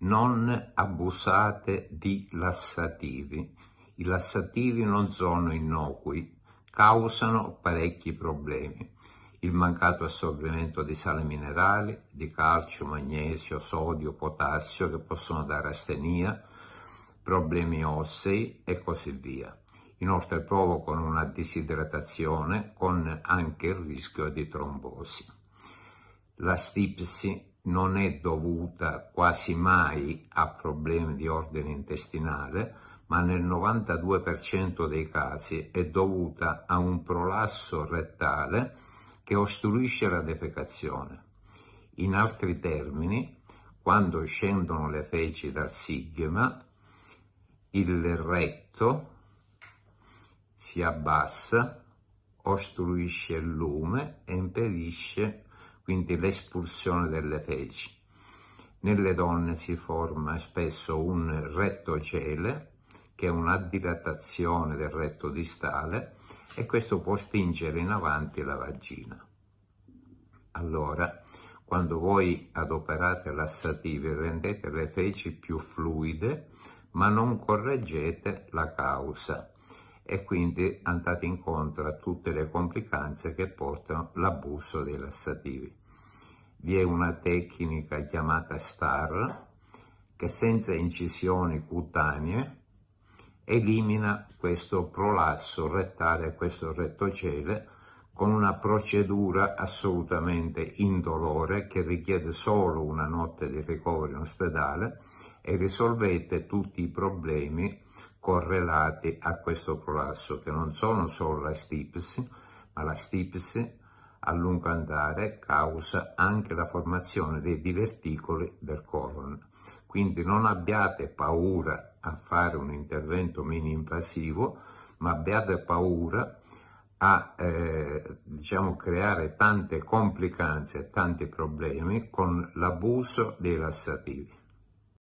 non abusate di lassativi. I lassativi non sono innocui, causano parecchi problemi. Il mancato assorbimento di sali minerali, di calcio, magnesio, sodio, potassio che possono dare astenia, problemi ossei e così via. Inoltre provocano una disidratazione con anche il rischio di trombosi. La stipsi non è dovuta quasi mai a problemi di ordine intestinale, ma nel 92% dei casi è dovuta a un prolasso rettale che ostruisce la defecazione. In altri termini, quando scendono le feci dal sigma, il retto si abbassa, ostruisce il lume e impedisce quindi l'espulsione delle feci. Nelle donne si forma spesso un rettocele, che è una dilatazione del retto distale, e questo può spingere in avanti la vagina. Allora, quando voi adoperate lassativi rendete le feci più fluide, ma non correggete la causa e quindi andate incontro a tutte le complicanze che portano l'abuso dei lassativi. Vi è una tecnica chiamata STAR che senza incisioni cutanee elimina questo prolasso rettale, questo rettocele, con una procedura assolutamente indolore che richiede solo una notte di ricovero in ospedale e risolvete tutti i problemi correlati a questo prolasso, che non sono solo la stipsi, ma la stipsi a lungo andare causa anche la formazione dei diverticoli del colon. Quindi non abbiate paura a fare un intervento mini-invasivo, ma abbiate paura a eh, diciamo, creare tante complicanze e tanti problemi con l'abuso dei lassativi.